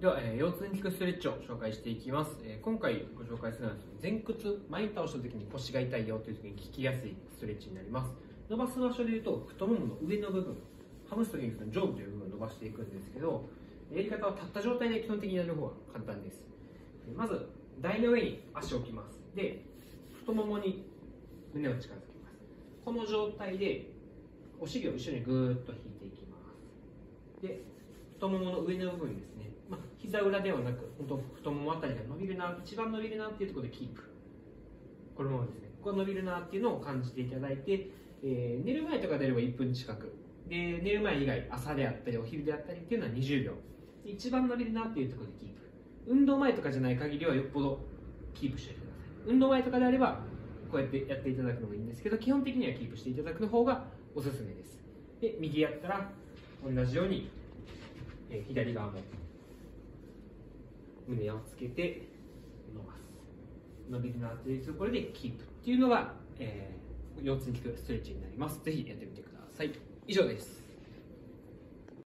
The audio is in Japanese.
では、えー、腰痛に効くストレッチを紹介していきます、えー、今回ご紹介するのは前屈前に倒した時に腰が痛いよという時に効きやすいストレッチになります。伸ばす場所でいうと太ももの上の部分ハムストリングスの上部という部分を伸ばしていくんですけどやり方は立った状態で基本的にやる方が簡単です。まず台の上に足を置きます。で太ももに胸を近づけます。この状態でお尻を後ろにぐーっと引いていきます。で太ももの上の部分ですねまあ、膝裏ではなく、本当太ももあたりが伸びるな、一番伸びるなっていうところでキープ。このままですね。ここ伸びるなっていうのを感じていただいて、えー、寝る前とかであれば1分近く。で、寝る前以外、朝であったり、お昼であったりっていうのは20秒。一番伸びるなっていうところでキープ。運動前とかじゃない限りはよっぽどキープしておいてください。運動前とかであれば、こうやってやっていただくのもいいんですけど、基本的にはキープしていただくの方がおすすめです。で、右やったら、同じように、えー、左側も胸をつけて伸ばす。伸びるなというところでキープっていうのが、えー、腰痛に効くストレッチになります。ぜひやってみてください。以上です。